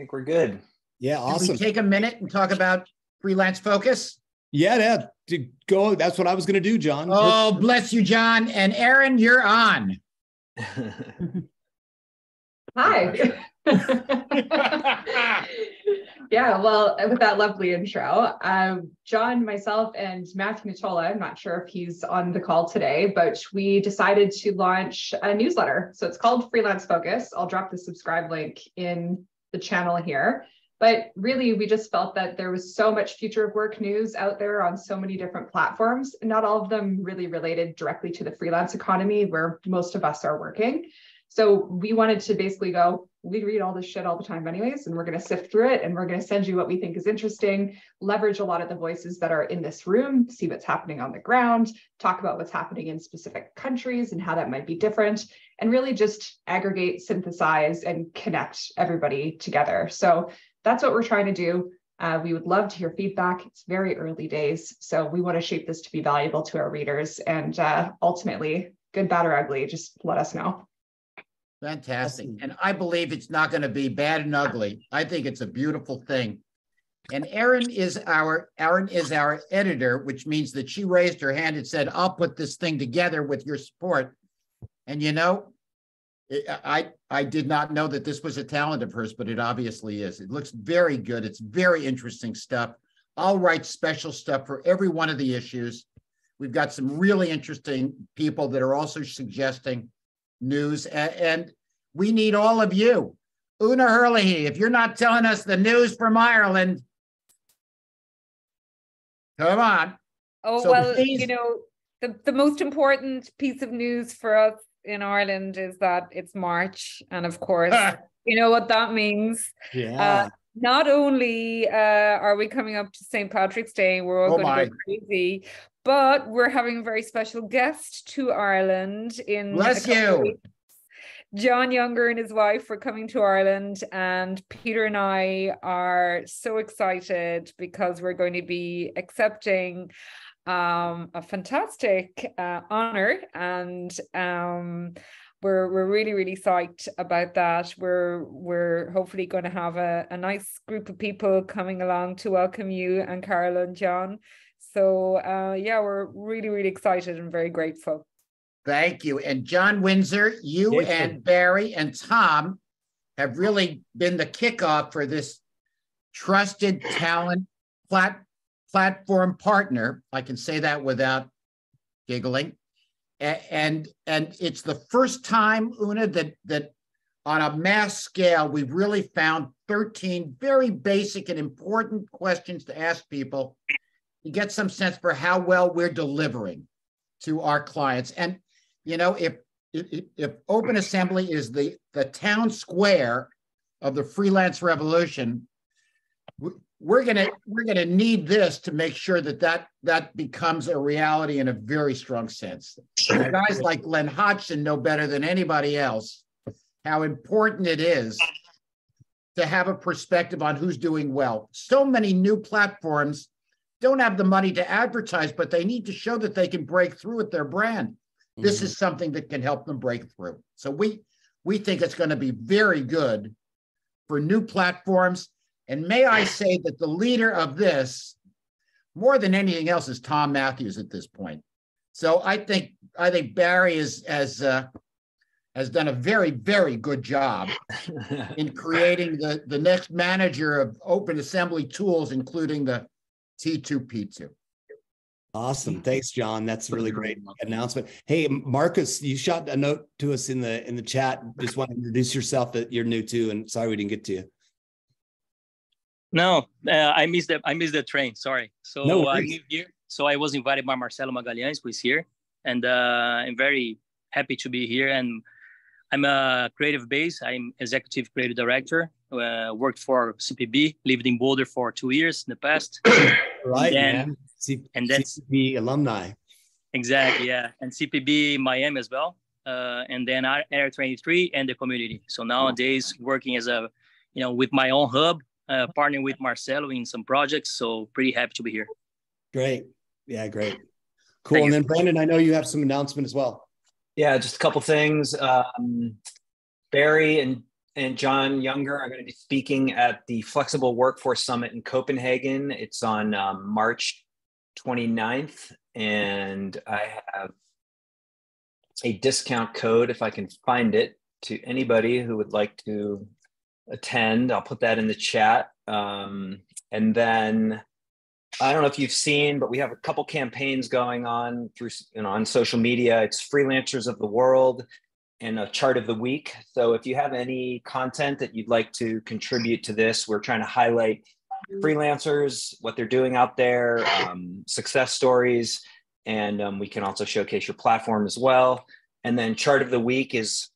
think we're good. Yeah, Can we awesome. take a minute and talk about freelance focus? Yeah, yeah. To go. That's what I was going to do, John. Oh, bless you, John. And Aaron, you're on. Hi. yeah, well, with that lovely intro, um, John, myself, and Matthew Natola, I'm not sure if he's on the call today, but we decided to launch a newsletter. So it's called Freelance Focus. I'll drop the subscribe link in the channel here. But really, we just felt that there was so much future of work news out there on so many different platforms, not all of them really related directly to the freelance economy where most of us are working. So we wanted to basically go, we read all this shit all the time anyways, and we're going to sift through it and we're going to send you what we think is interesting, leverage a lot of the voices that are in this room, see what's happening on the ground, talk about what's happening in specific countries and how that might be different, and really just aggregate, synthesize, and connect everybody together. So that's what we're trying to do. Uh, we would love to hear feedback. It's very early days. So we want to shape this to be valuable to our readers and uh, ultimately, good, bad, or ugly, just let us know. Fantastic. And I believe it's not going to be bad and ugly. I think it's a beautiful thing. And Erin is our Erin is our editor, which means that she raised her hand and said, "I'll put this thing together with your support." And you know, I I did not know that this was a talent of hers, but it obviously is. It looks very good. It's very interesting stuff. I'll write special stuff for every one of the issues. We've got some really interesting people that are also suggesting news, and, and we need all of you. Una Hurley, if you're not telling us the news from Ireland, come on. Oh, So well, please- you know, the, the most important piece of news for us in Ireland is that it's March. And of course, you know what that means. yeah. Uh, not only uh, are we coming up to St. Patrick's Day, we're all Oh going my. to go crazy, but we're having a very special guest to Ireland in Bless you. John Younger and his wife are coming to Ireland, and Peter and I are so excited because we're going to be accepting um, a fantastic uh, honor, and um, we're we're really really psyched about that. We're we're hopefully going to have a, a nice group of people coming along to welcome you and Carol and John. So uh, yeah, we're really really excited and very grateful. Thank you. And John Winsor, you Yes, sir. and Barry and Tom have really been the kickoff for this trusted talent plat- platform partner. I can say that without giggling. And and it's the first time, Una, that that on a mass scale, we've really found 13 very basic and important questions to ask people to get some sense for how well we're delivering to our clients. And you know, if if, if Open Assembly is the the town square of the freelance revolution, we- we're gonna we're gonna need this to make sure that that that becomes a reality in a very strong sense. And guys like Glenn Hodgson know better than anybody else how important it is to have a perspective on who's doing well. So many new platforms don't have the money to advertise, but they need to show that they can break through with their brand. This mm-hmm. is something that can help them break through. So we we think it's going to be very good for new platforms. And may I say that the leader of this, more than anything else, is Tom Matthews at this point. So I think I think Barry is has uh, has done a very very good job in creating the the next manager of Open Assembly tools, including the T2P2. Awesome. Thanks, John. That's a really great announcement. Hey, Marcus, you shot a note to us in the in the chat. Just want to introduce yourself that you're new to, and sorry we didn't get to you. No, uh, I missed the I missed the train. Sorry. So No I'm here. So I was invited by Marcelo Magalhães, who is here, and uh, I'm very happy to be here. And I'm a creative base. I'm executive creative director. Uh, worked for CPB, lived in Boulder for two years in the past. Right, then- man. C- and that's- CCP alumni. exactly, yeah. And CPB Miami as well. Uh, and then Air 23 and the community. So nowadays working as a, you know, with my own hub, uh, partnering with Marcelo in some projects. So pretty happy to be here. Great. Yeah, great. Cool. Thank And then Brandon, I know you have some announcement as well. yeah, just a couple things. Um, Barry and and John Younger are going to be speaking at the Flexible Workforce Summit in Copenhagen. It's on um, March 29th, and I have a discount code if I can find it to anybody who would like to attend. I'll put that in the chat. Um, and then I don't know if you've seen, but we have a couple campaigns going on through you know on social media. It's freelancers of the world and a chart of the week. So if you have any content that you'd like to contribute to this, we're trying to highlight freelancers, what they're doing out there, um, success stories, and um, we can also showcase your platform as well. And then chart of the week is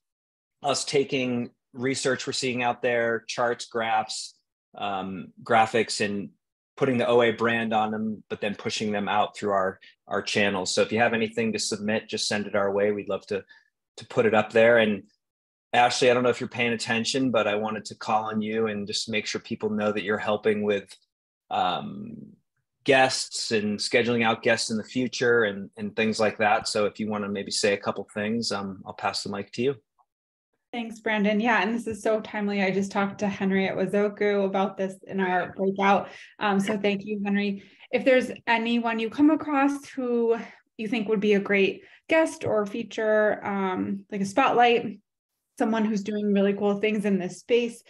us taking research we're seeing out there, charts, graphs, um, graphics, and putting the OA brand on them, but then pushing them out through our our channels. So if you have anything to submit, just send it our way. We'd love to to put it up there. And Ashley, I don't know if you're paying attention, but I wanted to call on you and just make sure people know that you're helping with um, guests and scheduling out guests in the future and and things like that. So if you want to maybe say a couple things, um, I'll pass the mic to you. Thanks, Brandon. Yeah, and this is so timely. I just talked to Henry at Wazoku about this in our breakout. Um, so thank you, Henry. If there's anyone you come across who you think would be a great guest or feature, um, like a spotlight, someone who's doing really cool things in this space,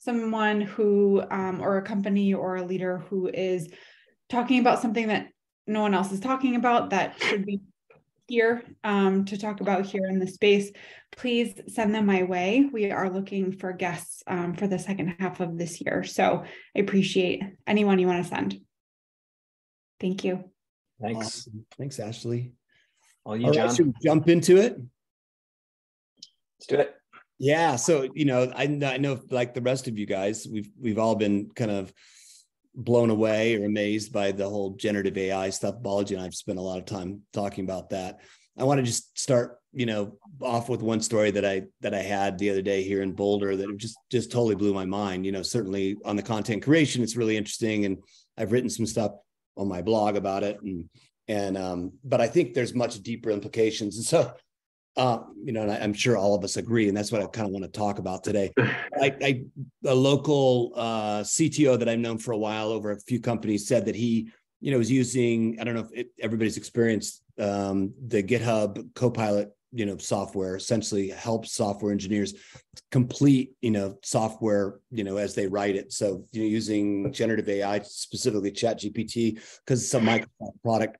someone who, um, or a company or a leader who is talking about something that no one else is talking about that should be here um, to talk about here in the space, please send them my way. We are looking for guests um, for the second half of this year. So I appreciate anyone you want to send. Thank you. Thanks. Awesome. Thanks, Ashley. All you, All right, John. jump into it? Let's do it. Yeah. So, you know, I, I know like the rest of you guys, we've, we've all been kind of blown away or amazed by the whole generative AI stuff. Balaji and I've spent a lot of time talking about that. I want to just start, you know, off with one story that I that I had the other day here in Boulder that just just totally blew my mind. You know, certainly on the content creation, it's really interesting, and I've written some stuff on my blog about it, and and um, but I think there's much deeper implications, and so uh, you know, and I, am sure all of us agree, and that's what I kind of want to talk about today. I, I a local uh, CTO that I've known for a while over a few companies said that he, you know, was using I don't know if it, everybody's experienced um, the GitHub Copilot, you know, software essentially helps software engineers complete, you know, software, you know, as they write it. So you know, using generative AI, specifically Chat GPT, because it's a Microsoft product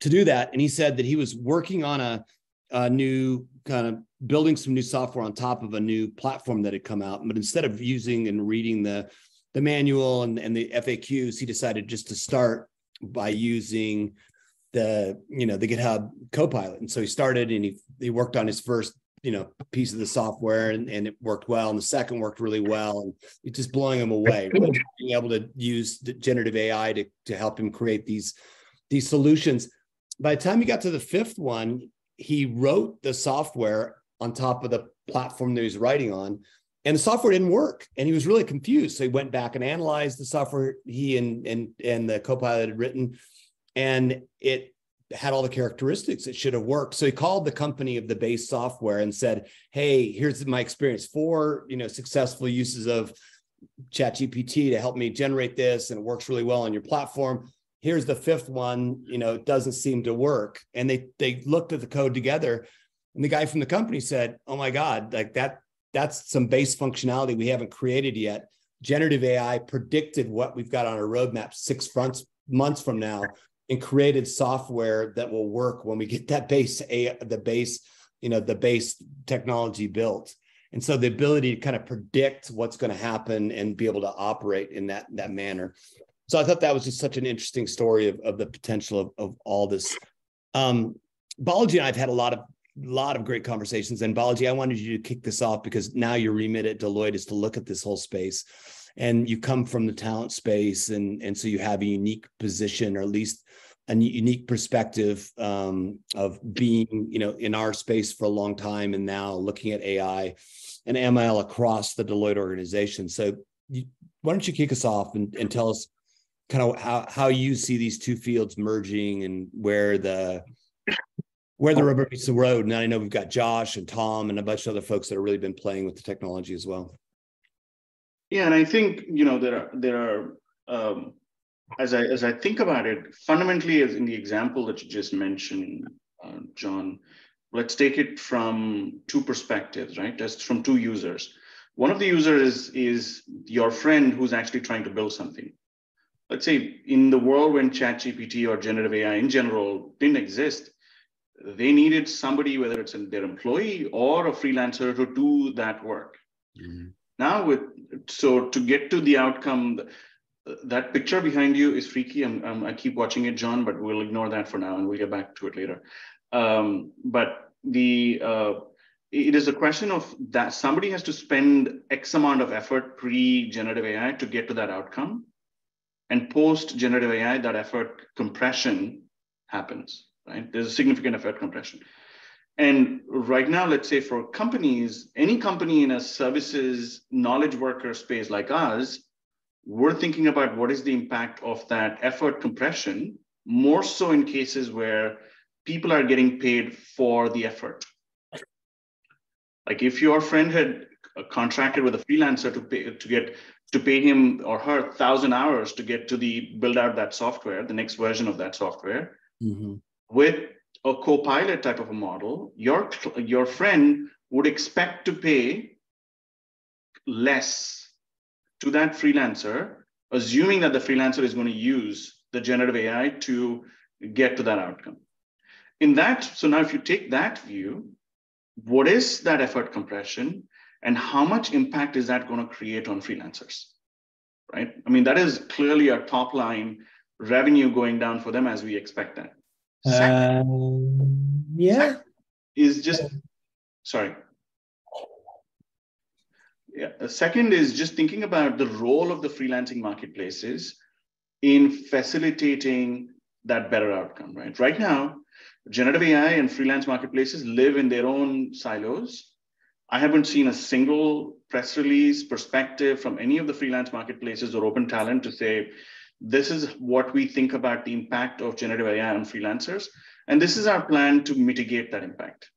to do that. And he said that he was working on a a new kind of building some new software on top of a new platform that had come out. But instead of using and reading the the manual and, and the FAQs, he decided just to start by using the you know the GitHub Copilot. And so he started and he he worked on his first you know piece of the software and, and it worked well and the second worked really well and it's just blowing him away really being able to use the generative ai to, to help him create these these solutions by the time he got to the fifth one he wrote the software on top of the platform that he's writing on and the software didn't work and he was really confused. So he went back and analyzed the software he and and and the copilot had written and it had all the characteristics it should have worked. So he called the company of the base software and said hey here's my experience for you know successful uses of chat gpt to help me generate this and it works really well on your platform here's the fifth one you know it doesn't seem to work. And they they looked at the code together and the guy from the company said oh my god like that that's some base functionality we haven't created yet. Generative ai predicted what we've got on our roadmap six fronts months from now and created software that will work when we get that base a the base you know the base technology built. And so the ability to kind of predict what's going to happen and be able to operate in that that manner so I thought that was just such an interesting story of, of the potential of, of all this. Um, Balaji and I've had a lot of lot of great conversations. And Balaji, I wanted you to kick this off because now your remit at Deloitte is to look at this whole space. And you come from the talent space, and, and so you have a unique position, or at least a unique perspective um, of being, you know, in our space for a long time, and now looking at AI and ML across the Deloitte organization. So, you, why don't you kick us off and, and tell us kind of how, how you see these two fields merging and where the where the rubber meets the road. And I know we've got Josh and Tom and a bunch of other folks that have really been playing with the technology as well. Yeah, and I think you know there are there are um, as I as I think about it, fundamentally, as in the example that you just mentioned, uh, John, let's take it from two perspectives, right? Just from two users. One of the users is is your friend who's actually trying to build something. Let's say in the world when ChatGPT or generative AI in general didn't exist, they needed somebody, whether it's their employee or a freelancer, to do that work. Mm-hmm. Now, with so to get to the outcome, that picture behind you is freaky. I'm, I'm, i keep watching it, John, but we'll ignore that for now, and we'll get back to it later. Um, but the uh, it is a question of that somebody has to spend X amount of effort pre generative AI to get to that outcome, and post generative AI, that effort compression happens right? There's a significant effort compression. And right now, let's say for companies, any company in a services knowledge worker space like us, we're thinking about what is the impact of that effort compression, more so in cases where people are getting paid for the effort. Like if your friend had contracted with a freelancer to pay to get to pay him or her thousand hours to get to the build out that software, the next version of that software, mm-hmm with a co-pilot type of a model, your, your friend would expect to pay less to that freelancer, assuming that the freelancer is going to use the generative AI to get to that outcome. In that, so now if you take that view, what is that effort compression and how much impact is that going to create on freelancers? Right? I mean, that is clearly a top line revenue going down for them as we expect that. Um, yeah. Is just, sorry. Yeah. The second is just thinking about the role of the freelancing marketplaces in facilitating that better outcome, right? Right now, generative AI and freelance marketplaces live in their own silos. I haven't seen a single press release perspective from any of the freelance marketplaces or open talent to say, this is what we think about the impact of generative AI on freelancers. And this is our plan to mitigate that impact.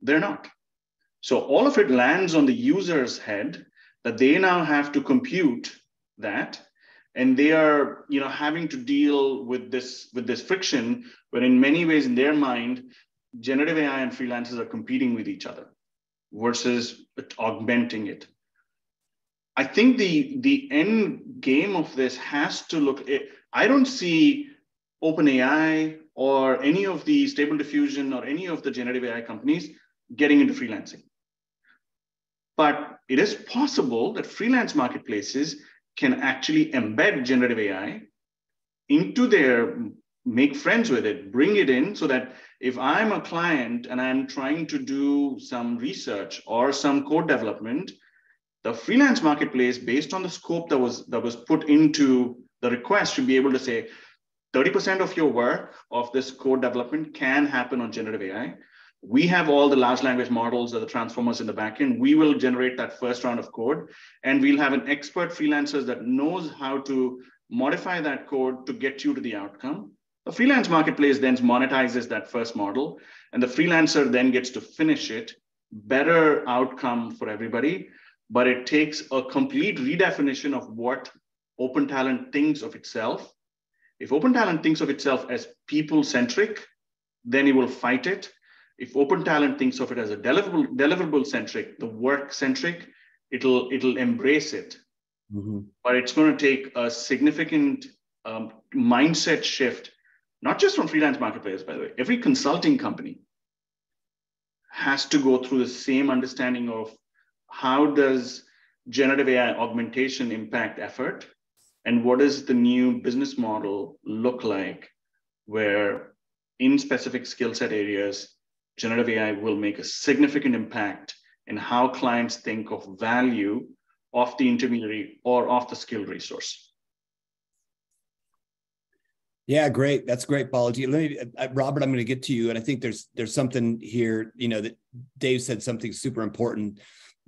They're not. So all of it lands on the user's head that they now have to compute that. And they are, you know, having to deal with this with this friction, where in many ways, in their mind, generative AI and freelancers are competing with each other versus augmenting it. I think the the end game of this has to look. I don't see OpenAI or any of the Stable Diffusion or any of the generative AI companies getting into freelancing. But it is possible that freelance marketplaces can actually embed generative AI into their make friends with it, bring it in so that if I'm a client and I'm trying to do some research or some code development, the freelance marketplace, based on the scope that was that was put into the request, should be able to say 30% of your work of this code development can happen on generative AI. We have all the large language models or the transformers in the backend. We will generate that first round of code, and we'll have an expert freelancer that knows how to modify that code to get you to the outcome. The freelance marketplace then monetizes that first model, and the freelancer then gets to finish it. Better outcome for everybody but it takes a complete redefinition of what Open Talent thinks of itself. If Open Talent thinks of itself as people centric, then it will fight it. If Open Talent thinks of it as a deliverable, deliverable centric, the work centric, it'll it'll embrace it. Mm-hmm. But it's going to take a significant um, mindset shift, not just from freelance marketplaces, by the way. Every consulting company has to go through the same understanding of how does generative AI augmentation impact effort? And what does the new business model look like where in specific skill set areas, generative AI will make a significant impact in how clients think of value of the intermediary or of the skilled resource. Yeah, great. That's great, Balaji. Let me, uh, Robert. I'm going to get to you, and I think there's there's something here. You know that Dave said something super important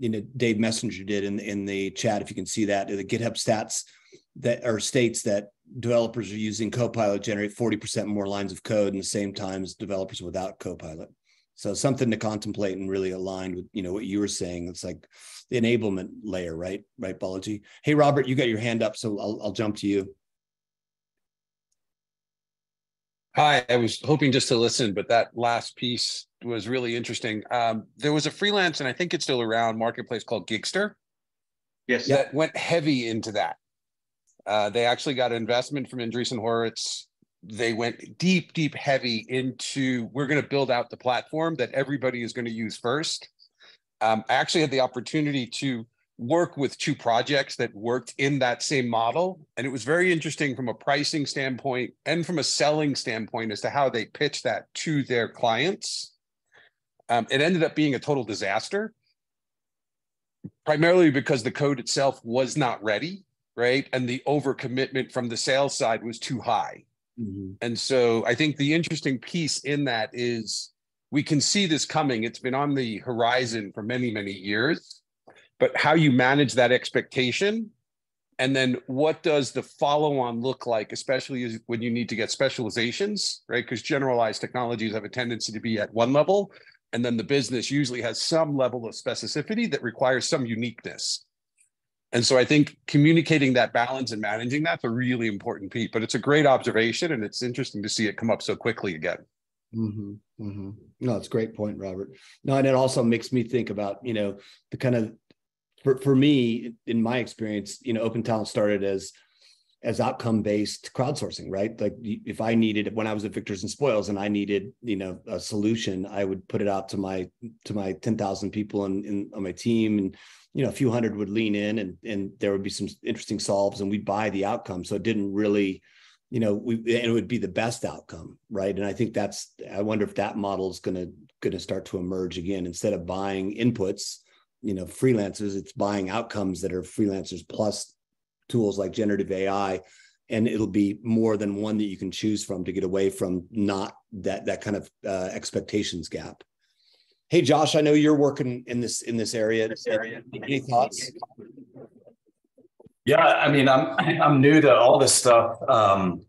you know Dave Messenger did in in the chat. If you can see that, the GitHub stats that are states that developers are using Copilot generate 40% more lines of code in the same time as developers without Copilot. So something to contemplate and really aligned with you know what you were saying. It's like the enablement layer, right? Right, Balaji. Hey, Robert, you got your hand up, so I'll I'll jump to you. Hi, I was hoping just to listen, but that last piece was really interesting. Um, there was a freelance, and I think it's still around, marketplace called Gigster. Yes. That went heavy into that. Uh, they actually got investment from Andreessen Horowitz. They went deep, deep, heavy into we're going to build out the platform that everybody is going to use first. Um, I actually had the opportunity to work with two projects that worked in that same model. And it was very interesting from a pricing standpoint and from a selling standpoint as to how they pitched that to their clients. Um, it ended up being a total disaster, primarily because the code itself was not ready, right? And the overcommitment from the sales side was too high. Mm-hmm. And so I think the interesting piece in that is we can see this coming. It's been on the horizon for many, many years but how you manage that expectation. And then what does the follow on look like especially when you need to get specializations right? Because generalized technologies have a tendency to be at one level and then the business usually has some level of specificity that requires some uniqueness. And so i think communicating that balance and managing that's a really important piece but it's a great observation and it's interesting to see it come up so quickly again. Mm-hmm, mm-hmm. no it's a great point robert. No and it also makes me think about you know the kind of for, for me, in my experience, you know, Open Talent started as as outcome based crowdsourcing, right? Like if I needed when I was at Victors and Spoils and I needed, you know, a solution, I would put it out to my to my 10,000 people in, in on my team and you know, a few hundred would lean in and and there would be some interesting solves and we'd buy the outcome. So it didn't really, you know, we and it would be the best outcome, right? And I think that's I wonder if that model is going to going to start to emerge again instead of buying inputs you know freelancers it's buying outcomes that are freelancers plus tools like generative ai and it'll be more than one that you can choose from to get away from not that that kind of uh, expectations gap. Hey josh i know you're working in this in this area, this area. any thoughts? Yeah i mean i'm i'm new to all this stuff um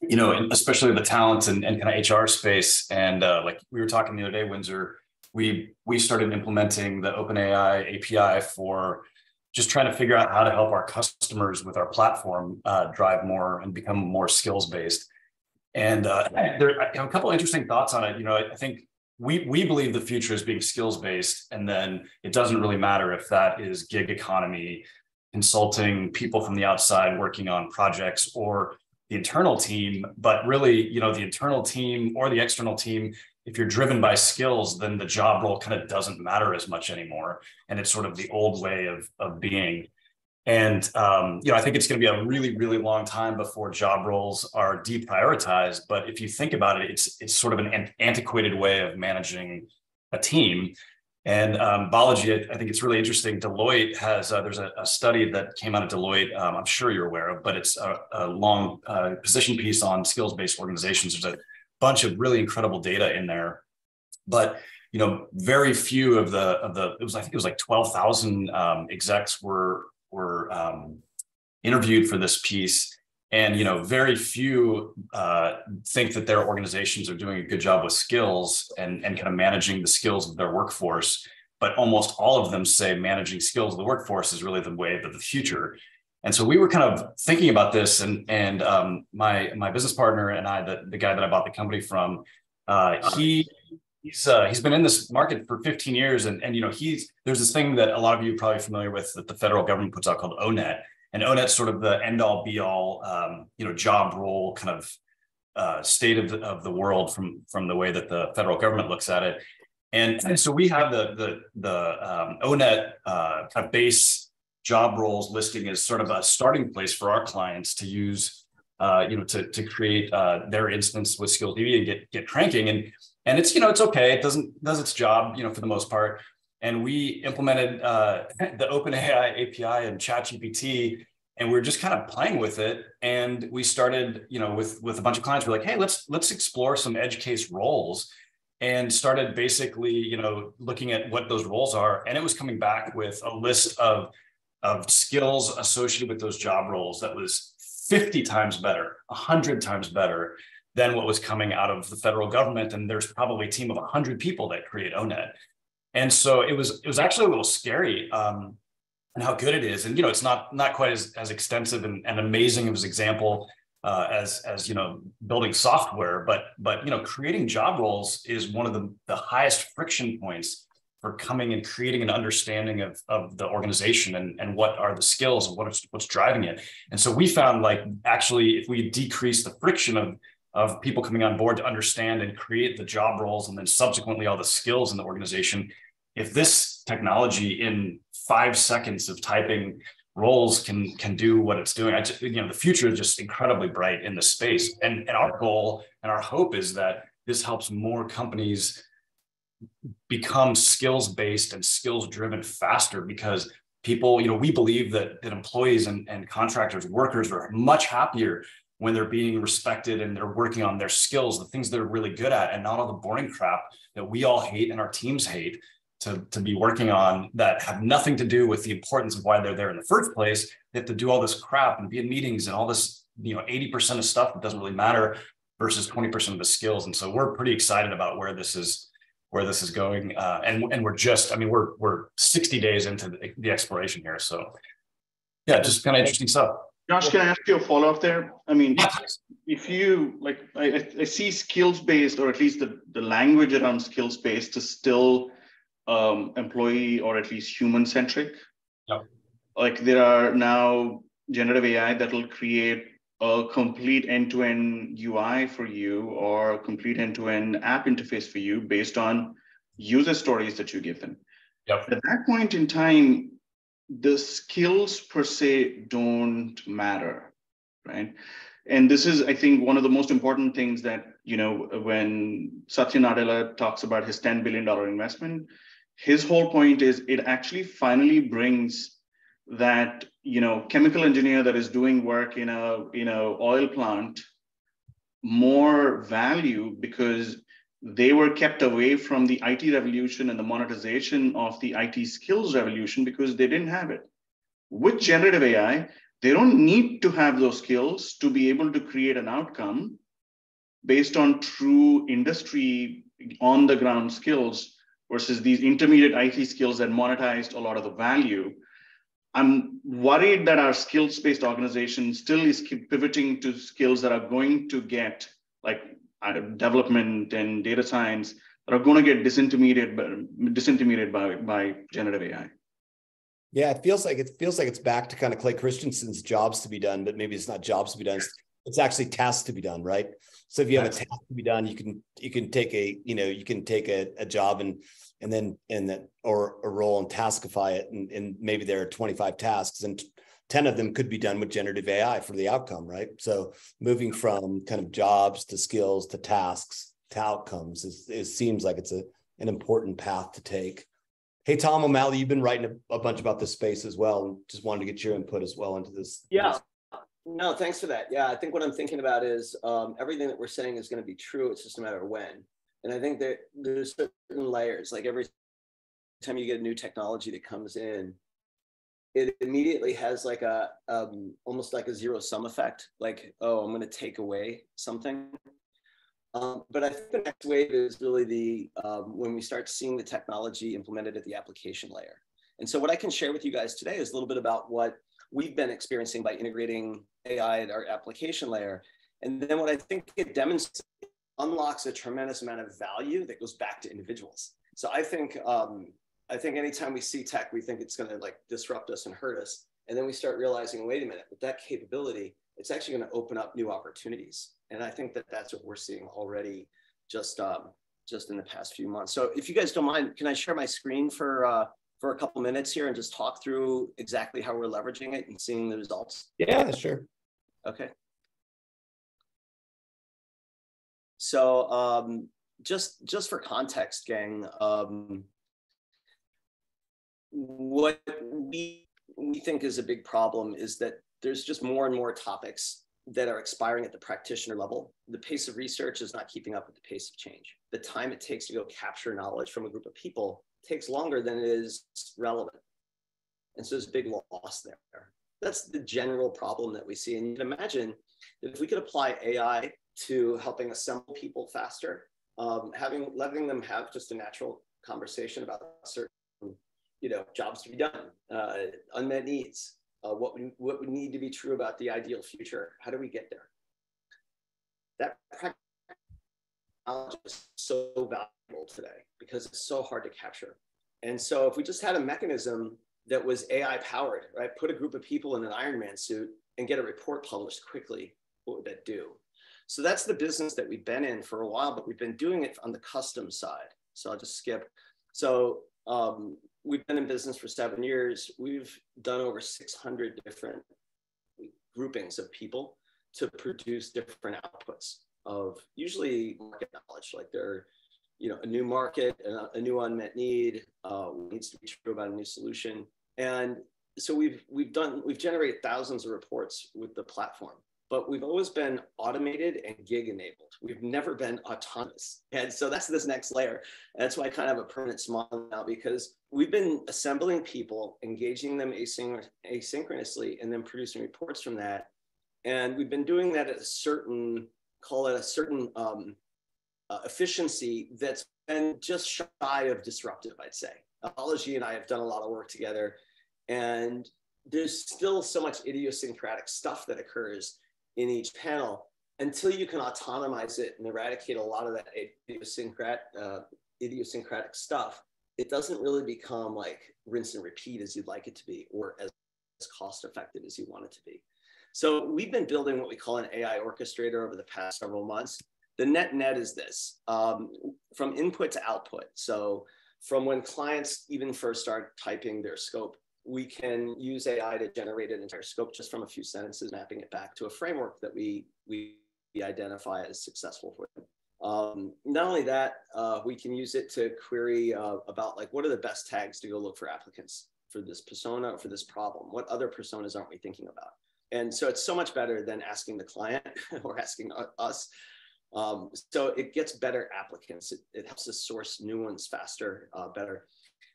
you know especially the talent and, and kind of hr space. And uh, like we were talking the other day winsor we we started implementing the OpenAI API for just trying to figure out how to help our customers with our platform uh, drive more and become more skills based. And uh, there, are a couple interesting thoughts on it. You know, I, I think we we believe the future is being skills based, and then it doesn't really matter if that is gig economy, consulting, people from the outside working on projects, or the internal team. But really, you know, the internal team or the external team if you're driven by skills, then the job role kind of doesn't matter as much anymore. And it's sort of the old way of, of being. And um, you know, I think it's going to be a really, really long time before job roles are deprioritized. But if you think about it, it's it's sort of an antiquated way of managing a team. And um, Balaji, I think it's really interesting. Deloitte has uh, there's a, a, study that came out of Deloitte. Um, I'm sure you're aware of, but it's a, a long uh, position piece on skills-based organizations. There's a bunch of really incredible data in there. But you know, very few of the of the it was I think it was like twelve thousand um, execs were were um, interviewed for this piece, and you know, very few uh, think that their organizations are doing a good job with skills and and kind of managing the skills of their workforce. But almost all of them say managing skills of the workforce is really the way of the future. And so we were kind of thinking about this, and and um, my my business partner and I, the, the guy that I bought the company from, uh, he he's uh, he's been in this market for 15 years, and and you know he's there's this thing that a lot of you are probably familiar with that the federal government puts out called ONET, and ONET's sort of the end all be all um, you know job role kind of uh, state of the, of the world from from the way that the federal government looks at it, and, and so we have the the the um, ONET uh, kind of base job roles listing as sort of a starting place for our clients to use, uh, you know, to, to create uh, their instance with SkillsDB and get, get cranking. And, and it's, you know, it's okay. It doesn't, does its job, you know, for the most part. And we implemented uh, the OpenAI API and ChatGPT, and we are just kind of playing with it. And we started, you know, with, with a bunch of clients, we're like, hey, let's, let's explore some edge case roles and started basically, you know, looking at what those roles are. And it was coming back with a list of of skills associated with those job roles that was 50 times better, 100 times better than what was coming out of the federal government. And there's probably a team of 100 people that create ONET. And so it was it was actually a little scary um, and how good it is. And you know, it's not not quite as, as extensive and, and amazing of an example uh, as as you know building software, but but you know, creating job roles is one of the, the highest friction points for coming and creating an understanding of, of the organization and, and what are the skills and what's what's driving it. And so we found like actually if we decrease the friction of of people coming on board to understand and create the job roles and then subsequently all the skills in the organization, if this technology in five seconds of typing roles can can do what it's doing, I just, you know the future is just incredibly bright in the space. And, and our goal and our hope is that this helps more companies become skills based and skills driven faster because people you know we believe that, that employees and, and contractors workers are much happier when they're being respected and they're working on their skills the things they're really good at and not all the boring crap that we all hate and our teams hate to, to be working on that have nothing to do with the importance of why they're there in the first place. They have to do all this crap and be in meetings and all this you know 80% of stuff that doesn't really matter versus 20% of the skills. And so we're pretty excited about where this is where this is going. Uh, and and we're just, I mean, we're we're 60 days into the, the exploration here. So yeah, just kind of interesting stuff. Josh, can I ask you a follow up there? I mean, if you like, I, I see skills based, or at least the, the language around skills based is still um, employee or at least human centric. Yep. Like there are now generative AI that will create a complete end-to-end UI for you or a complete end-to-end app interface for you based on user stories that you give them. Yep. At that point in time, the skills per se don't matter, right? And this is, I think, one of the most important things that, you know, when Satya Nadella talks about his $10 billion investment, his whole point is it actually finally brings that you know chemical engineer that is doing work in a in a oil plant more value because they were kept away from the IT revolution and the monetization of the IT skills revolution because they didn't have it. With generative AI, they don't need to have those skills to be able to create an outcome based on true industry on the ground skills versus these intermediate IT skills that monetized a lot of the value I'm worried that our skills based organization still is pivoting to skills that are going to get like development and data science that are going to get disintermediated, disintermediated by, by generative AI. Yeah, it feels like it feels like it's back to kind of Clay Christensen's jobs to be done, but maybe it's not jobs to be done. It's actually tasks to be done, right? So if you have a task to be done, you can you can take a you know you can take a, a job and and then and that or a role and taskify it and, and maybe there are 25 tasks and 10 of them could be done with generative ai for the outcome right? So moving from kind of jobs to skills to tasks to outcomes is, it seems like it's a, an important path to take. Hey tom o'malley you've been writing a, a bunch about this space as well and just wanted to get your input as well into this yeah no thanks for that yeah i think what i'm thinking about is um, everything that we're saying is going to be true it's just a matter of when and I think that there's certain layers, like every time you get a new technology that comes in, it immediately has like a um, almost like a zero sum effect. Like, oh, I'm going to take away something. Um, but I think the next wave is really the um, when we start seeing the technology implemented at the application layer. And so, what I can share with you guys today is a little bit about what we've been experiencing by integrating AI at our application layer. And then, what I think it demonstrates unlocks a tremendous amount of value that goes back to individuals. So I think um, I think anytime we see tech, we think it's going to like disrupt us and hurt us, and then we start realizing, wait a minute, with that capability, it's actually going to open up new opportunities. And I think that that's what we're seeing already, just um, just in the past few months. So if you guys don't mind, can I share my screen for uh, for a couple minutes here and just talk through exactly how we're leveraging it and seeing the results? Yeah, sure. Okay. So um, just just for context, gang, um, what we we think is a big problem is that there's just more and more topics that are expiring at the practitioner level. The pace of research is not keeping up with the pace of change. The time it takes to go capture knowledge from a group of people takes longer than it is relevant. And so there's a big loss there. that's the general problem that we see. And you can imagine that if we could apply AI to helping assemble people faster, um, having letting them have just a natural conversation about certain you know jobs to be done, uh, unmet needs, uh, what would, what would need to be true about the ideal future. How do we get there? That knowledge is so valuable today because it's so hard to capture. And so if we just had a mechanism that was AI powered, right? Put a group of people in an Iron Man suit and get a report published quickly, what would that do? So that's the business that we've been in for a while, but we've been doing it on the custom side. So I'll just skip. So um, we've been in business for seven years. We've done over 600 different groupings of people to produce different outputs of usually market knowledge, like they're, you know, a new market, a, a new unmet need, uh, needs to be true about a new solution. And so we've we've done we've generated thousands of reports with the platform but we've always been automated and gig enabled. We've never been autonomous. And so that's this next layer. And That's why I kind of have a permanent smile now because we've been assembling people, engaging them asynch- asynchronously, and then producing reports from that. And we've been doing that at a certain, call it a certain um, uh, efficiency that's been just shy of disruptive, I'd say. Balaji and I have done a lot of work together. And there's still so much idiosyncratic stuff that occurs in each panel until you can autonomize it and eradicate a lot of that idiosyncratic, uh, idiosyncratic stuff. It doesn't really become like rinse and repeat as you'd like it to be, or as, as cost effective as you want it to be. So we've been building what we call an AI orchestrator over the past several months. The net net is this um, from input to output. So from when clients even first start typing their scope we can use AI to generate an entire scope just from a few sentences, mapping it back to a framework that we, we identify as successful for them. Um, not only that, uh, we can use it to query uh, about like what are the best tags to go look for applicants for this persona or for this problem? What other personas aren't we thinking about? And so it's so much better than asking the client or asking us. Um, so it gets better applicants. It, it, helps us source new ones faster, uh, better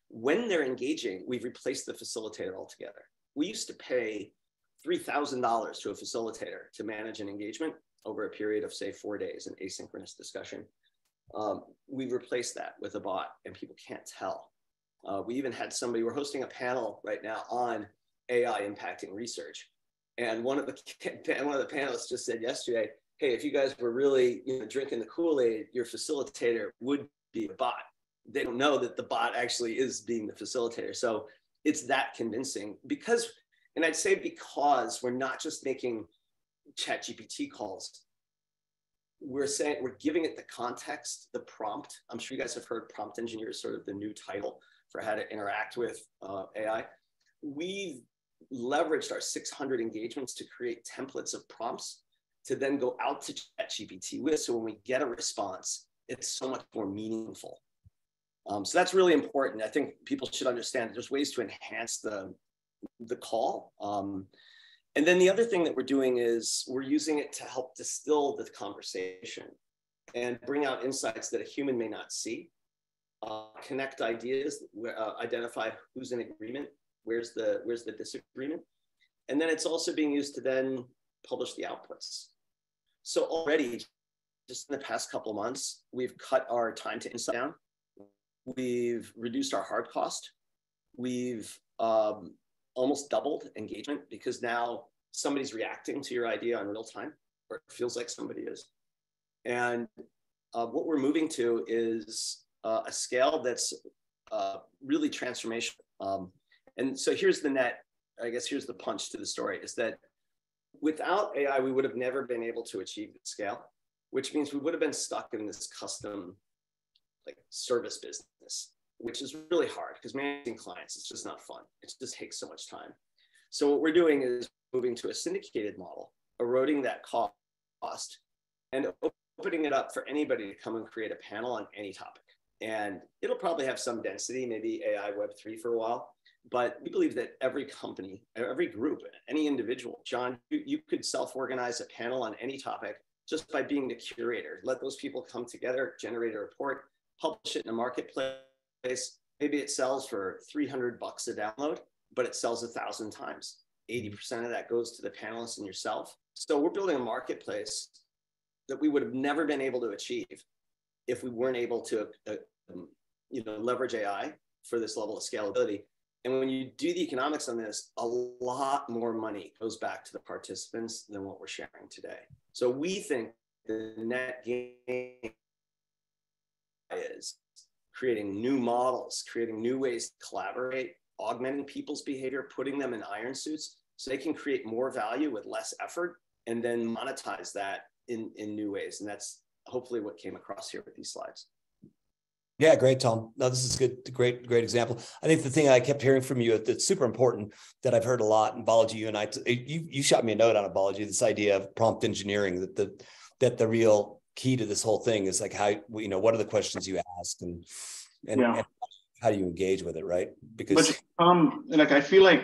when they're engaging, we've replaced the facilitator altogether. We used to pay $3,000 to a facilitator to manage an engagement over a period of, say, four days, an asynchronous discussion. Um, we've replaced that with a bot, and people can't tell. Uh, we even had somebody, we're hosting a panel right now on AI impacting research. And one of the one of the panelists just said yesterday, "Hey, if you guys were really you know, drinking the Kool Aid, your facilitator would be a bot." they don't know that the bot actually is being the facilitator. So it's that convincing because, and I'd say because we're not just making chat GPT calls, we're saying we're giving it the context, the prompt. I'm sure you guys have heard prompt engineer is sort of the new title for how to interact with uh, AI. We've leveraged our 600 engagements to create templates of prompts to then go out to ChatGPT with. So when we get a response, it's so much more meaningful. Um, so that's really important. I think people should understand there's ways to enhance the, the call. Um, and then the other thing that we're doing is we're using it to help distill the conversation and bring out insights that a human may not see, uh, connect ideas, uh, identify who's in agreement, where's the, where's the disagreement. And then it's also being used to then publish the outputs. So already, just in the past couple of months, we've cut our time to insight down We've reduced our hard cost. We've um, almost doubled engagement because now somebody's reacting to your idea in real time, or it feels like somebody is. And uh, what we're moving to is uh, a scale that's uh, really transformational. Um, and so here's the net, I guess here's the punch to the story is that without AI, we would have never been able to achieve the scale, which means we would have been stuck in this custom like service business, which is really hard because managing clients is just not fun. It just takes so much time. So what we're doing is moving to a syndicated model, eroding that cost and opening it up for anybody to come and create a panel on any topic. And it'll probably have some density, maybe AI Web3 for a while. But we believe that every company, every group, any individual, John, you, you could self organize a panel on any topic just by being the curator. Let those people come together, generate a report, publish it in a marketplace. Maybe it sells for 300 bucks a download, but it sells a thousand times. 80% of that goes to the panelists and yourself. So we're building a marketplace that we would have never been able to achieve if we weren't able to, uh, um, you know, leverage AI for this level of scalability. And when you do the economics on this, a lot more money goes back to the participants than what we're sharing today. So we think the net gain is creating new models, creating new ways to collaborate, augmenting people's behavior, putting them in iron suits so they can create more value with less effort and then monetize that in, in new ways. And that's hopefully what came across here with these slides. Yeah, great, Tom. No, this is good. Great, great example. I think the thing I kept hearing from you that's super important that I've heard a lot, and Balaji, you and I, you you shot me a note on Balaji. This idea of prompt engineering that the that the real key to this whole thing is like how you know what are the questions you ask and and, yeah. and how do you engage with it, right? Because but, um, like I feel like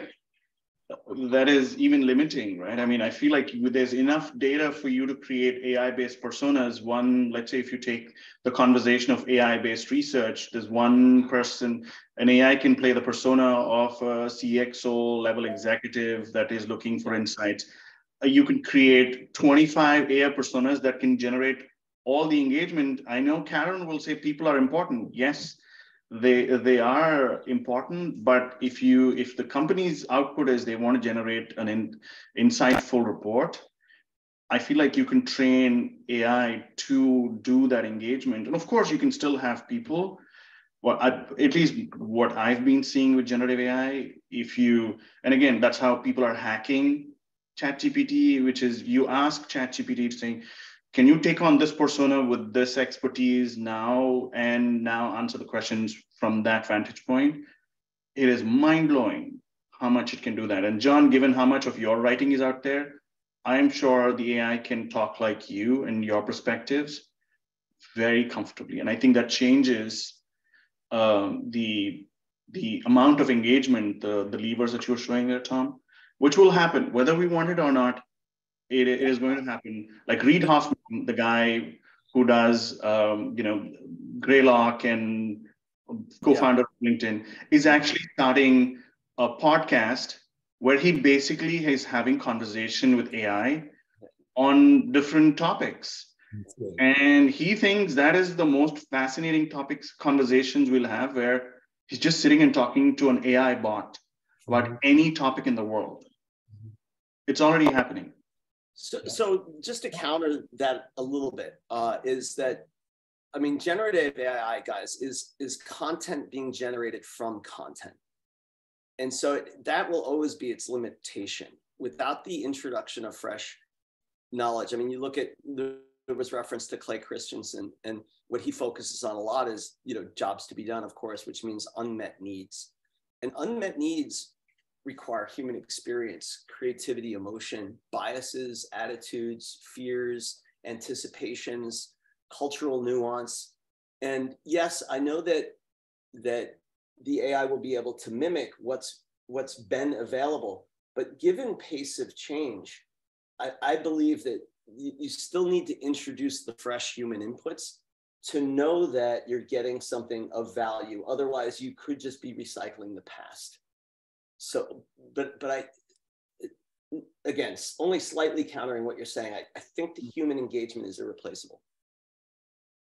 that is even limiting, right? I mean, I feel like there's enough data for you to create AI-based personas. One, let's say if you take the conversation of AI-based research, there's one person, an AI can play the persona of a CXO level executive that is looking for insights. Uh, you can create 25 AI personas that can generate all the engagement. I know Karen will say people are important. Yes, they they are important but if you if the company's output is they want to generate an in, insightful report i feel like you can train ai to do that engagement. And of course you can still have people. Well I, at least what i've been seeing with generative ai if you and again that's how people are hacking ChatGPT, which is you ask ChatGPT to say, can you take on this persona with this expertise now and now answer the questions from that vantage point? It is mind blowing how much it can do that. And john given how much of your writing is out there i'm sure the ai can talk like you and your perspectives very comfortably. And i think that changes um, the the amount of engagement the, the levers that you're showing there tom which will happen whether we want it or not it, it is going to happen. Like Reid Hoffman, the guy who does, um, you know, Greylock and co-founder yeah. of LinkedIn, is actually starting a podcast where he basically is having conversation with AI on different topics. And he thinks that is the most fascinating topics conversations we'll have where he's just sitting and talking to an AI bot about mm-hmm. any topic in the world. It's already happening. So, so just to counter that a little bit, uh, is that I mean, generative AI, guys, is is content being generated from content, and so it, that will always be its limitation. Without the introduction of fresh knowledge, I mean, you look at there was reference to Clay Christensen, and what he focuses on a lot is you know jobs to be done, of course, which means unmet needs, and unmet needs require human experience, creativity, emotion, biases, attitudes, fears, anticipations, cultural nuance. And yes, I know that that the AI will be able to mimic what's what's been available, but given pace of change, I, I believe that you, you still need to introduce the fresh human inputs to know that you're getting something of value. Otherwise, you could just be recycling the past. So, but but I again only slightly countering what you're saying. I, I think the mm-hmm. human engagement is irreplaceable.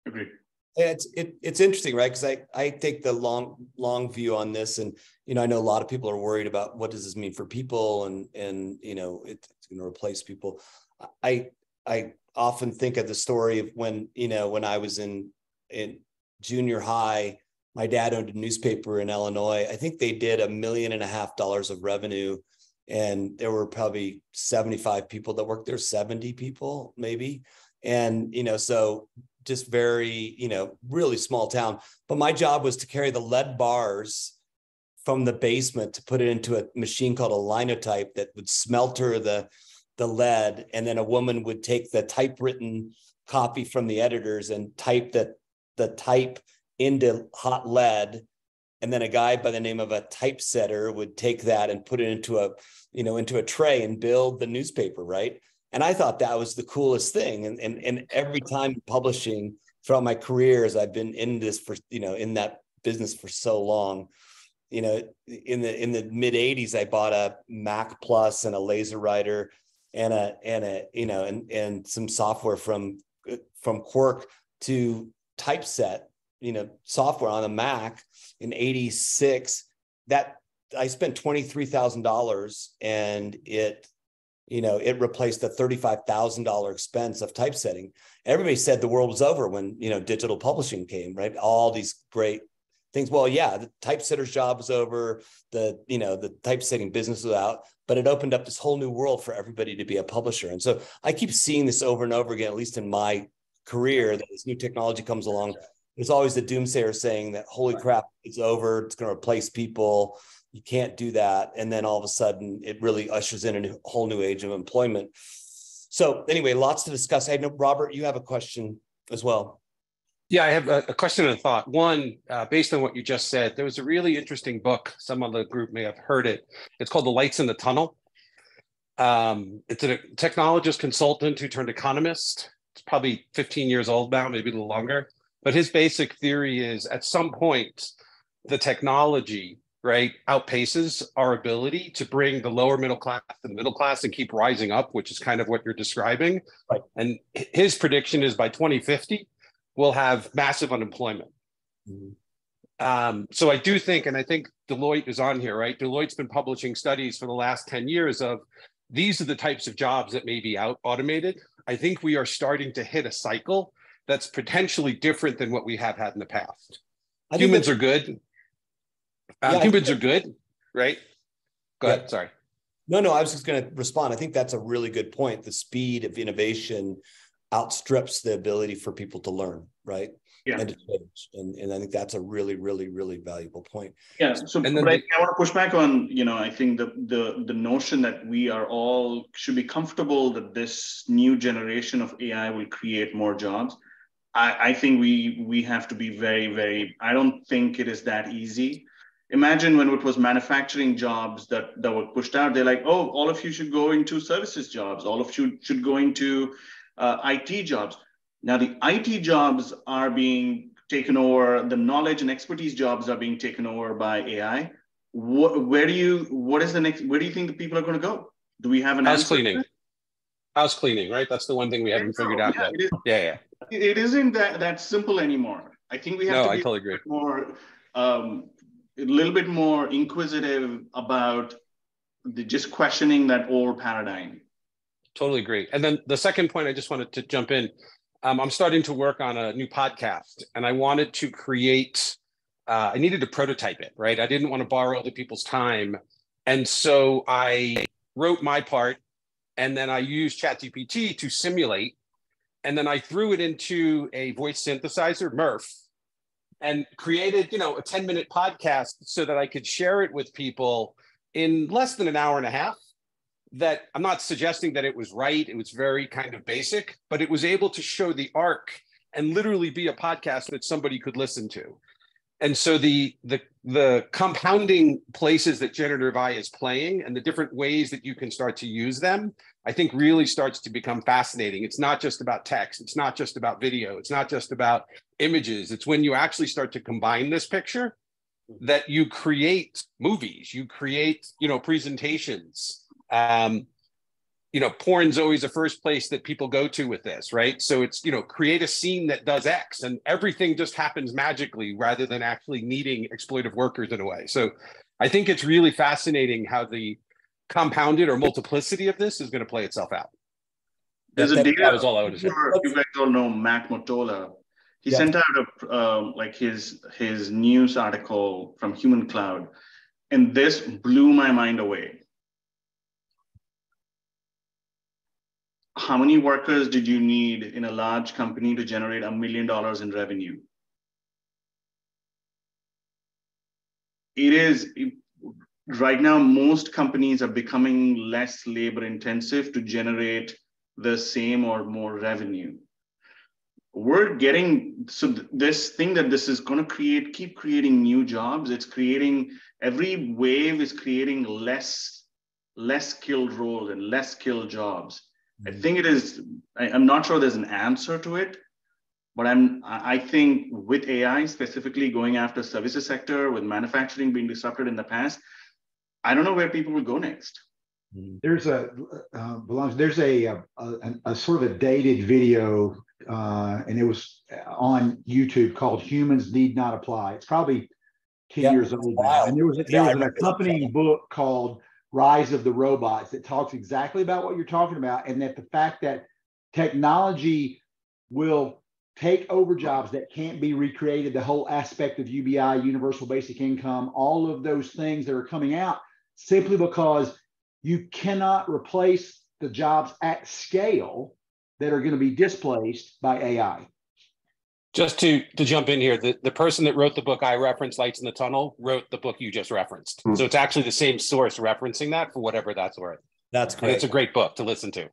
Agreed. It's it, it's interesting, right? Because I I take the long long view on this, and you know I know a lot of people are worried about what does this mean for people, and and you know it, it's going to replace people. I I often think of the story of when you know when I was in in junior high my dad owned a newspaper in Illinois. I think they did a million and a half dollars of revenue. And there were probably 75 people that worked there, 70 people maybe. And, you know, so just very, you know, really small town. But my job was to carry the lead bars from the basement to put it into a machine called a linotype that would smelter the the lead and then a woman would take the typewritten copy from the editors and type that the type into hot lead and then a guy by the name of a typesetter would take that and put it into a you know into a tray and build the newspaper right? And i thought that was the coolest thing. And and, and every time publishing throughout my career as i've been in this for you know in that business for so long you know, in the in the mid '80s, I bought a Mac Plus and a LaserWriter and a and a you know and and some software from from Quark to typeset you know software on a Mac in '86. That I spent twenty three thousand dollars and it you know it replaced the thirty five thousand dollar expense of typesetting. Everybody said the world was over when you know digital publishing came, right? All these great things. Well, yeah, the typesetter's job was over. The you know the typesetting business was out, but it opened up this whole new world for everybody to be a publisher. And so I keep seeing this over and over again, at least in my career, that this new technology comes along. There's always the doomsayer saying that, holy crap, it's over. It's going to replace people. You can't do that. And then all of a sudden, it really ushers in a new, whole new age of employment. So anyway, lots to discuss. I know Robert, you have a question as well. Yeah, I have a, a question and a thought. One, uh, based on what you just said, there was a really interesting book. Some of the group may have heard it. It's called The Lights in the Tunnel. Um, it's a technologist consultant who turned economist. It's probably 15 years old now, maybe a little longer. But his basic theory is at some point, the technology, right, outpaces our ability to bring the lower middle class to the middle class and keep rising up, which is kind of what you're describing. Right. And his prediction is by 2050, we'll have massive unemployment. Mm-hmm. Um, so I do think, and I think Deloitte is on here, right? Deloitte's been publishing studies for the last 10 years of these are the types of jobs that may be out automated. I think we are starting to hit a cycle that's potentially different than what we have had in the past. Humans are good. Um, yeah, humans are good, right? Go yeah. ahead. Sorry. No, no, I was just going to respond. I think that's a really good point. The speed of innovation outstrips the ability for people to learn, right? Yeah. And. And, and I think that's a really, really, really valuable point. Yeah. So and then, I, I want to push back on, you know, I think the the the notion that we are all should be comfortable that this new generation of AI will create more jobs. I, I think we we have to be very, very, I don't think it is that easy imagine when it was manufacturing jobs that, that were pushed out they're like oh all of you should go into services jobs all of you should go into uh, IT jobs. Now, the IT jobs are being taken over, the knowledge and expertise jobs are being taken over by AI. What, where do you, what is the next, where do you think the people are going to go? Do we have an house cleaning? House cleaning, right? That's the one thing we haven't figured out yeah, yet. yeah, yeah. It isn't that, that simple anymore. I think we have no, to be I totally agree. more, um, a little bit more inquisitive about the, just questioning that old paradigm totally agree. And then the second point, I just wanted to jump in. Um, I'm starting to work on a new podcast, and I wanted to create. Uh, I needed to prototype it, right? I didn't want to borrow other people's time, and so I wrote my part, and then I used ChatGPT to simulate, and then I threw it into a voice synthesizer, Murf, and created, you know, a 10 minute podcast so that I could share it with people in less than an hour and a half that I'm not suggesting that it was right. It was very kind of basic, but it was able to show the arc and literally be a podcast that somebody could listen to. And so the the the compounding places that generative AI is playing and the different ways that you can start to use them, I think really starts to become fascinating. It's not just about text, it's not just about video, it's not just about images. It's when you actually start to combine this picture that you create movies, you create, you know, presentations, um, you know, porn's always the first place that people go to with this, right? So it's, you know, create a scene that does X and everything just happens magically rather than actually needing exploitive workers in a way. So I think it's really fascinating how the compounded or multiplicity of this is going to play itself out. There's that, a data, that was all I would say. You guys all know Matt Mottola. He yeah. sent out a uh, like his his news article from Human Cloud, and this blew my mind away how many workers did you need in a large company to generate a million dollars in revenue? It is right now, most companies are becoming less labor intensive to generate the same or more revenue. We're getting so this thing that this is going to create, keep creating new jobs. It's creating every wave is creating less less skilled roles and less skilled jobs I think it is, I, am not sure there's an answer to it, But I'm I think with AI specifically going after services sector, with manufacturing being disrupted in the past, I don't know where people will go next. Mm-hmm. There's a uh, belongs. There's a, a, a, a sort of a dated video, uh, and it was on YouTube called "Humans Need Not Apply." It's probably ten yep. years old now, and there was a, there was an accompanying book called "Rise of the Robots" that talks exactly about what you're talking about, and that the fact that technology will take over jobs that can't be recreated, the whole aspect of UBI, universal basic income, all of those things that are coming out simply because you cannot replace the jobs at scale that are going to be displaced by AI. Just to to jump in here, the, the person that wrote the book I referenced, Lights in the Tunnel, wrote the book you just referenced. Mm-hmm. So it's actually the same source referencing that for whatever that's worth. That's great. And it's a great book to listen to.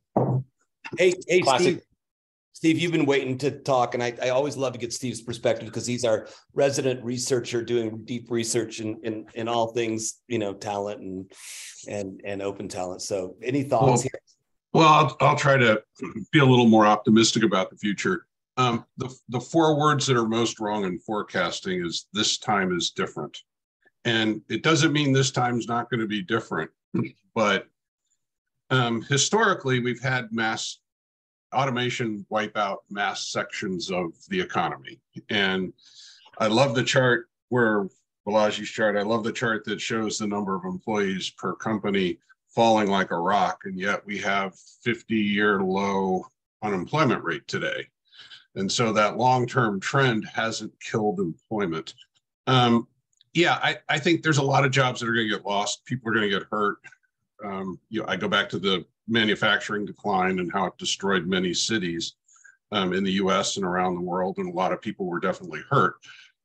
Hey, hey, Classic. Steve. Steve, you've been waiting to talk, and I, I always love to get Steve's perspective because he's our resident researcher doing deep research in, in, in all things, you know, talent and and and open talent. So, any thoughts well, here? Well, I'll, I'll try to be a little more optimistic about the future. Um, the the four words that are most wrong in forecasting is this time is different, and it doesn't mean this time's not going to be different, but um, historically we've had mass automation wipe out mass sections of the economy. And I love the chart where Balaji's chart, I love the chart that shows the number of employees per company falling like a rock. And yet we have 50 year low unemployment rate today. And so that long term trend hasn't killed employment. Um, yeah, I, I think there's a lot of jobs that are going to get lost. People are going to get hurt. Um, you know, I go back to the manufacturing decline and how it destroyed many cities um, in the US and around the world. And a lot of people were definitely hurt.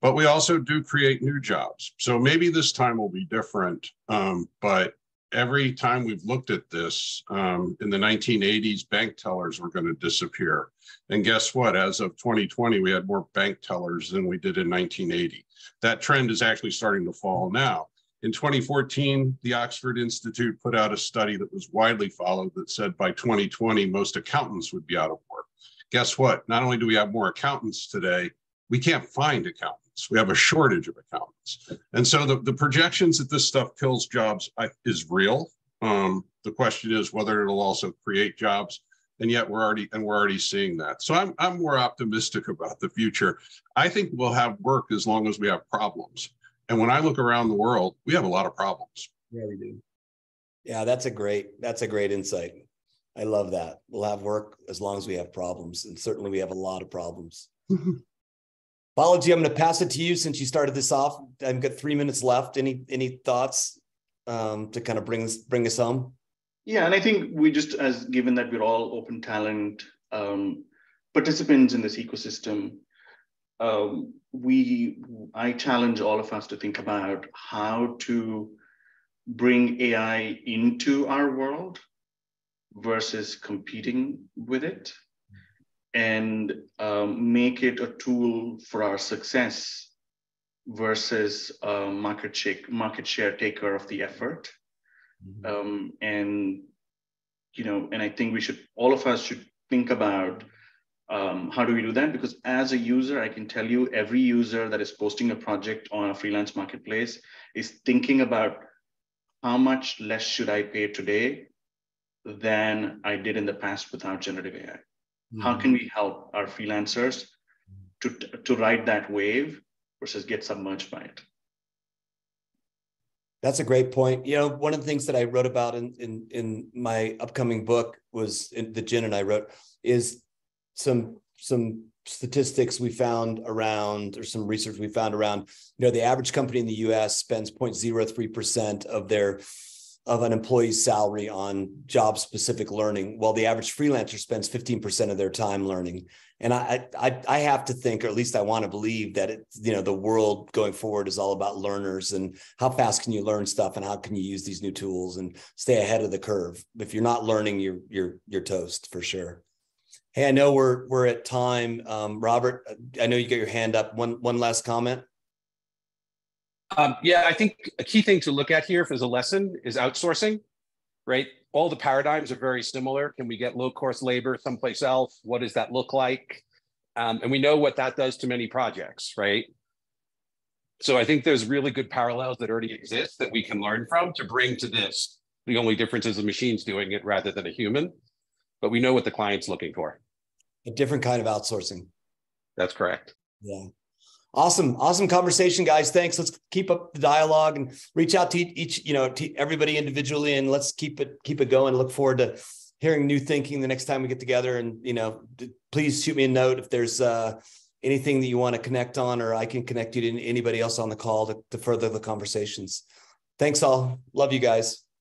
But we also do create new jobs. So maybe this time will be different. Um, but every time we've looked at this, um, in the 1980s, bank tellers were going to disappear. And guess what? As of 2020, we had more bank tellers than we did in 1980. That trend is actually starting to fall now. In 2014, the Oxford Institute put out a study that was widely followed that said by 2020, most accountants would be out of work. Guess what? Not only do we have more accountants today, we can't find accountants. We have a shortage of accountants. And so the, the projections that this stuff kills jobs is real. Um, the question is whether it'll also create jobs. And yet we're already and we're already seeing that. So I'm I'm more optimistic about the future. I think we'll have work as long as we have problems. And when I look around the world, we have a lot of problems. Yeah, we do. Yeah, that's a great that's a great insight. I love that. We'll have work as long as we have problems, and certainly we have a lot of problems. Balaji, I'm going to pass it to you since you started this off. I've got three minutes left. Any any thoughts um, to kind of bring us bring us home? Yeah, and I think we just as given that we're all open talent um, participants in this ecosystem, um, we I challenge all of us to think about how to bring AI into our world versus competing with it and um, make it a tool for our success versus a market share, market share taker of the effort. Mm-hmm. Um, and you know, and I think we should all of us should think about um, how do we do that? Because as a user, I can tell you every user that is posting a project on a freelance marketplace is thinking about how much less should I pay today than I did in the past without generative AI. Mm-hmm. How can we help our freelancers to, to ride that wave versus get submerged by it? That's a great point. You know, one of the things that I wrote about in in, in my upcoming book was in, the Jin and I wrote is some some statistics we found around or some research we found around you know the average company in the US spends 0.03% of their of an employee's salary on job specific learning while the average freelancer spends 15% of their time learning and I, I i have to think or at least i want to believe that it you know the world going forward is all about learners and how fast can you learn stuff and how can you use these new tools and stay ahead of the curve if you're not learning you're you're you're toast for sure Hey, I know we're we're at time. Um, Robert, I know you got your hand up. One one last comment. Um, yeah, I think a key thing to look at here as a lesson is outsourcing, right? All the paradigms are very similar. Can we get low cost labor someplace else? What does that look like? Um, and we know what that does to many projects, right? So I think there's really good parallels that already exist that we can learn from to bring to this. The only difference is the machine's doing it rather than a human, but we know what the client's looking for. A different kind of outsourcing. That's correct. Yeah. Awesome, awesome conversation, guys. Thanks. Let's keep up the dialogue and reach out to each, you know, to everybody individually, and let's keep it keep it going. Look forward to hearing new thinking the next time we get together. And you know, please shoot me a note if there's uh, anything that you want to connect on, or I can connect you to anybody else on the call to, to further the conversations. Thanks all. Love you guys.